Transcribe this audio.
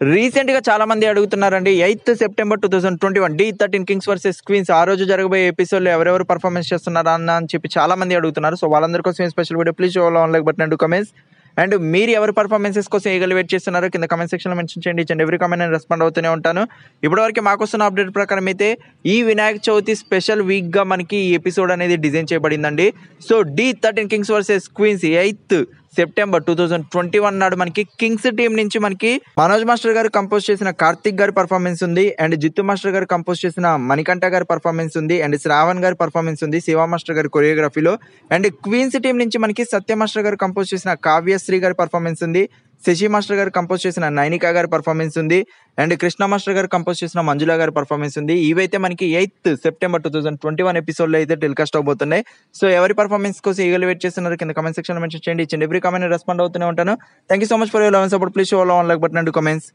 రీసెంట్గా చాలామంది అడుగుతున్నారండి eighth September two thousand twenty one the thirteen kings versus queens ఆ రోజు జరగబోయే ఎపిసోడ్లో ఎవరెవరు పర్ఫార్మెన్స్ చేస్తున్నారా అన్న అని చెప్పి చాలామంది అడుగుతున్నారు. సో వాళ్ళందరి కోసం special video please on like button and comments and మీరు ఎవరు పర్ఫార్మెన్సెస్ కోసం ఈగలు వెయిట్ చేస్తున్నారో కింద కమెంట్ సెక్షన్లో మెన్షన్ చేయండి. ఇచ్చండి ఎవరి కమెంట్ నేను రెస్పాండ్ అవుతూనే ఉంటాను. ఇప్పటివరకు మాకు వస్తున్న అప్డేట్ ప్రకారం అయితే ఈ వినాయక చవితి స్పెషల్ వీక్గా మనకి ఈ ఎపిసోడ్ అనేది design చేయబడిందండి. So the thirteen kings versus queens eighth September two thousand twenty one నాడు మనకి కింగ్స్ టీం నుంచి మనకి మనోజ్ మాస్టర్ గారు కంపోజ్ చేసిన కార్తిక్ గారి పర్ఫార్మెన్స్ ఉంది. అండ్ జిత్తు మాస్టర్ గారు కంపోజ్ చేసిన మణికంఠ గారి పర్ఫార్మెన్స్ ఉంది. అండ్ శ్రావణ్ గారి పర్ఫార్మెన్స్ ఉంది శివ మాస్టర్ గారి కొరియోగ్రఫీలో అండ్ క్వీన్స్ టీం నుంచి మనకి సత్య మాస్టర్ గారు కంపోజ్ చేసిన కావ్యశ్రీ గారి పర్ఫార్మెన్స్ ఉంది. శశి మాస్టర్ గారు కంపోజ్ చేసిన నైనిక గారి పర్ఫార్మెన్స్ ఉంది. అండ్ కృష్ణ మాస్టర్ గారు కంపోజ్ చేసిన మంజుల గారి పర్ఫార్మెన్స్ ఉంది. ఇవైతే మనకి eighth September two thousand twenty one ఎపిసోడ్లో అయితే టెలికాస్ట్ అవబోతున్నాయి. సో ఎవరి పర్ఫార్మెన్స్ కోసం ఈగలు వెయిట్ చేస్తున్నారు కింద కమెంట్ సెక్షన్ మెన్షన్ చేయండి. ఇచ్చిండి ఎవ్రీ కమెంట్ రెస్పాండ్ అవుతూనే ఉంటాను. Thank you so much for your eleven support please show on like button and comments